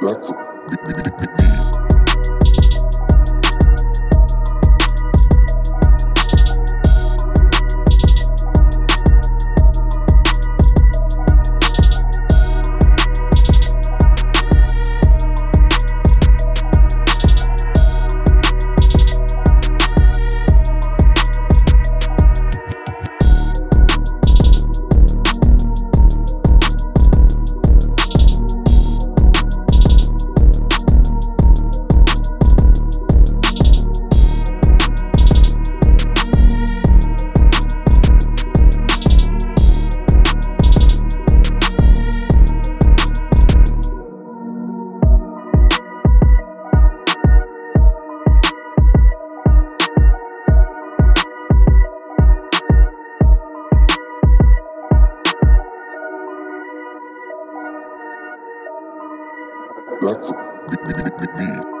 That's That's me.